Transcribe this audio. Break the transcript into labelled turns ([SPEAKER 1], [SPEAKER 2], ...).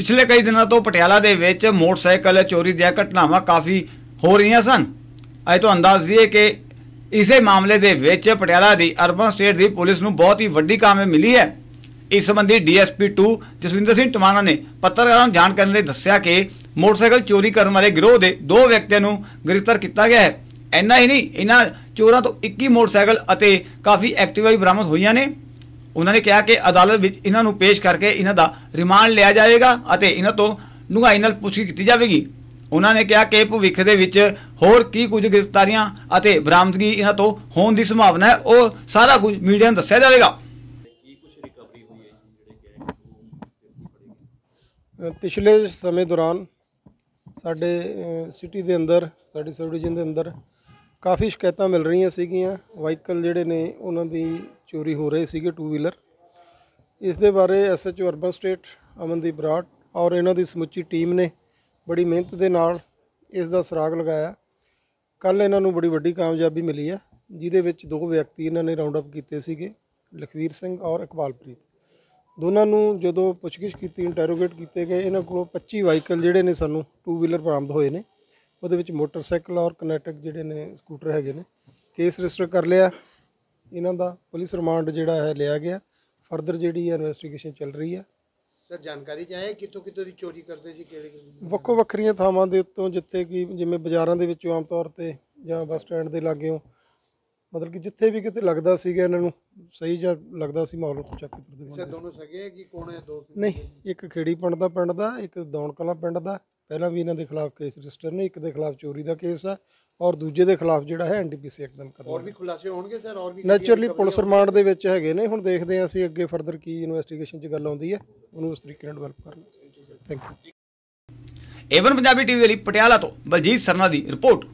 [SPEAKER 1] ਪਿਛਲੇ ਕਈ ਦਿਨਾਂ ਤੋਂ ਪਟਿਆਲਾ ਦੇ ਵਿੱਚ ਮੋਟਰਸਾਈਕਲ ਚੋਰੀ ਦੀਆਂ ਘਟਨਾਵਾਂ ਕਾਫੀ ਹੋ ਰਹੀਆਂ ਸਨ। ਅੱਜ ਤੋਂ ਅੰਦਾਜ਼ ਦਈਏ ਕਿ ਇਸੇ ਮਾਮਲੇ ਦੇ ਵਿੱਚ ਪਟਿਆਲਾ ਦੀ ਅਰਬਨ ਸਟੇਟ ਦੀ ਪੁਲਿਸ ਨੂੰ ਬਹੁਤ ਹੀ ਵੱਡੀ ਕਾਮਯਾਬ ਮਿਲੀ ਹੈ। ਇਸ ਸੰਬੰਧੀ ਡੀਐਸਪੀ 2 ਜਸਵਿੰਦਰ ਸਿੰਘ ਟਮਾਣਾ ਨੇ ਪੱਤਰਕਾਰਾਂ ਨੂੰ ਜਾਣਕਾਰੀ ਲਈ ਦੱਸਿਆ ਕਿ ਮੋਟਰਸਾਈਕਲ ਚੋਰੀ ਕਰਨ ਵਾਲੇ ਗਿਰੋਹ ਦੇ ਦੋ ਵਿਅਕਤੀਆਂ ਨੂੰ ਗ੍ਰਿਫਤਾਰ ਕੀਤਾ ਗਿਆ ਹੈ। ਇੰਨਾ ਹੀ ਨਹੀਂ, ਇਹਨਾਂ ਚੋਰਾਂ ਤੋਂ 21 ਮੋਟਰਸਾਈਕਲ ਅਤੇ ਕਾਫੀ ਐਕਟਿਵਾ ਵੀ ਬਰਾਮਦ ਹੋਈਆਂ ਨੇ। ਉਹਨਾਂ ਨੇ ਕਿਹਾ ਕਿ ਅਦਾਲਤ ਵਿੱਚ ਇਹਨਾਂ ਨੂੰ ਪੇਸ਼ ਕਰਕੇ ਇਹਨਾਂ ਦਾ ਰਿਮਾਂਡ ਲਿਆ ਜਾਵੇਗਾ ਅਤੇ ਇਹਨਾਂ ਤੋਂ ਡੂੰਘਾਈ ਨਾਲ ਪੁੱਛਗਿੱਛ ਕੀਤੀ ਜਾਵੇਗੀ। ਉਹਨਾਂ ਨੇ ਕਿਹਾ ਕਿ ਭਵਿੱਖ ਦੇ ਵਿੱਚ ਹੋਰ ਕੀ ਕੁਝ ਗ੍ਰਿਫਤਾਰੀਆਂ ਅਤੇ ਬਰਾਮਦਗੀ ਇਹਨਾਂ ਤੋਂ ਹੋਣ ਦੀ ਸੰਭਾਵਨਾ ਹੈ, ਉਹ ਸਾਰਾ ਕੁਝ ਮੀਡੀਆ ਨੂੰ ਦੱਸਿਆ ਜਾਵੇਗਾ।
[SPEAKER 2] ਪਿਛਲੇ ਸਮੇਂ ਦੌਰਾਨ ਸਾਡੇ ਸਿਟੀ ਦੇ ਅੰਦਰ, ਸਾਡੀ ਸਬ ਡਿਵੀਜ਼ਨ ਦੇ ਅੰਦਰ ਕਾਫੀ ਸ਼ਿਕਾਇਤਾਂ ਮਿਲ ਰਹੀਆਂ ਸੀਗੀਆਂ। ਵਾਹੀਕਲ ਜਿਹੜੇ ਨੇ, ਉਹਨਾਂ ਦੀ ਚੋਰੀ ਹੋ ਰਹੇ ਸੀਗੇ ਟੂ ਵੀਲਰ ਇਸ ਦੇ ਬਾਰੇ SHO urban state Amandeep Brar ਔਰ ਇਹਨਾਂ ਦੀ ਸਮੁੱਚੀ ਟੀਮ ਨੇ ਬੜੀ ਮਿਹਨਤ ਦੇ ਨਾਲ ਇਸ ਦਾ ਸੁਰਾਗ ਲਗਾਇਆ। ਕੱਲ ਇਹਨਾਂ ਨੂੰ ਬੜੀ ਵੱਡੀ ਕਾਮਯਾਬੀ ਮਿਲੀ ਹੈ, ਜਿਹਦੇ ਵਿੱਚ ਦੋ ਵਿਅਕਤੀ ਇਹਨਾਂ ਨੇ ਰਾਉਂਡ ਅਪ ਕੀਤੇ ਸੀਗੇ, ਲਖਵੀਰ ਸਿੰਘ ਔਰ ਇਕਬਾਲਪ੍ਰੀਤ। ਦੋਨਾਂ ਨੂੰ ਜਦੋਂ ਪੁੱਛਗਿੱਛ ਕੀਤੀ ਇੰਟਰੋਗੇਟ ਕੀਤੇ ਗਏ, ਇਹਨਾਂ ਕੋਲੋਂ 25 ਵਾਹੀਕਲ ਜਿਹੜੇ ਨੇ ਸਾਨੂੰ ਟੂ ਵੀਲਰ ਬਰਾਮਦ ਹੋਏ ਨੇ। ਉਹਦੇ ਵਿੱਚ ਮੋਟਰਸਾਈਕਲ ਔਰ ਕਨੈਟਿਕ ਜਿਹੜੇ ਨੇ ਸਕੂਟਰ ਹੈਗੇ ਨੇ। ਕੇਸ ਰਜਿਸਟਰ ਕਰ ਲਿਆ। ਇਹਨਾਂ ਦਾ ਪੁਲਿਸ ਰਿਮਾਂਡ ਜਿਹੜਾ ਹੈ ਲਿਆ ਗਿਆ। ਫਰਦਰ ਜਿਹੜੀ ਹੈ ਇਨਵੈਸਟੀਗੇਸ਼ਨ ਚੱਲ ਰਹੀ ਹੈ।
[SPEAKER 3] ਸਰ ਜਾਣਕਾਰੀ ਚਾਹੇ ਕਿੱਥੋਂ ਕਿੱਥੋਂ ਦੀ ਚੋਰੀ ਕਰਦੇ ਸੀ ਕਿਹੜੇ
[SPEAKER 2] ਵੱਖੋ ਵੱਖਰੀਆਂ ਥਾਵਾਂ ਦੇ ਉੱਤੋਂ ਜਿੱਥੇ ਕਿ ਜਿਵੇਂ ਬਾਜ਼ਾਰਾਂ ਦੇ ਵਿੱਚੋਂ ਆਮ ਤੌਰ ਤੇ ਜਾਂ ਬੱਸ ਸਟੈਂਡ ਦੇ ਲਾਗੇੋਂ ਮਤਲਬ ਕਿ ਜਿੱਥੇ ਵੀ ਕਿਤੇ ਲੱਗਦਾ ਸੀਗਾ ਇਹਨਾਂ ਨੂੰ ਸਹੀ ਜਾਂ ਲੱਗਦਾ ਸੀ ਮਾਹੌਲ ਉੱਥੋਂ ਚੱਕ ਕੇ ਤੁਰਦੇ
[SPEAKER 3] ਸਰ ਦੋਨੋਂ ਸਗੇ ਕਿ ਕੌਣ ਹੈ ਦੋ
[SPEAKER 2] ਨਹੀਂ ਇੱਕ ਖੇੜੀ ਪਿੰਡ ਦਾ ਪਿੰਡ ਦਾ ਇੱਕ ਦੌਣ ਕਲਾਂ ਪਿੰਡ ਦਾ। ਪਹਿਲਾਂ ਵੀ ਇਹਨਾਂ ਦੇ ਖਿਲਾਫ ਕੇਸ ਰਜਿਸਟਰ ਨੇ ਇੱਕ ਦੇ ਖਿਲਾਫ ਚੋਰੀ ਦਾ ਕੇਸ ਆ ਔਰ ਦੂਜੇ ਦੇ ਖਿਲਾਫ ਜਿਹੜਾ ਹੈ ਐਨਡੀਪੀਸੀ ਐਕਟ ਦਾ
[SPEAKER 3] ਹੋਰ
[SPEAKER 2] ਮੁਕੱਦਮਾ
[SPEAKER 3] ਵੀ ਖੁਲਾਸੇ ਹੋਣਗੇ ਸਰ ਹੋਰ ਵੀ
[SPEAKER 2] ਨੇਚਰਲੀ ਪੁਲਿਸ ਰਿਮਾਂਡ ਦੇ ਵਿੱਚ ਹੈਗੇ ਨੇ। ਹੁਣ ਦੇਖਦੇ ਹਾਂ ਅਸੀਂ ਅੱਗੇ ਫਰਦਰ ਕੀ ਇਨਵੈਸਟੀਗੇਸ਼ਨ 'ਚ ਗੱਲ ਆਉਂਦੀ ਹੈ। ਉਹਨੂੰ ਉਸ ਤਰੀਕੇ ਨਾਲ ਡਿਵੈਲਪ ਕਰਨਾ thank you
[SPEAKER 1] Avon Punjabi TV ਦੇ ਲਈ ਪਟਿਆਲਾ ਤੋਂ ਬਲਜੀਤ ਸਰਨਾ ਦੀ ਰਿਪੋਰਟ।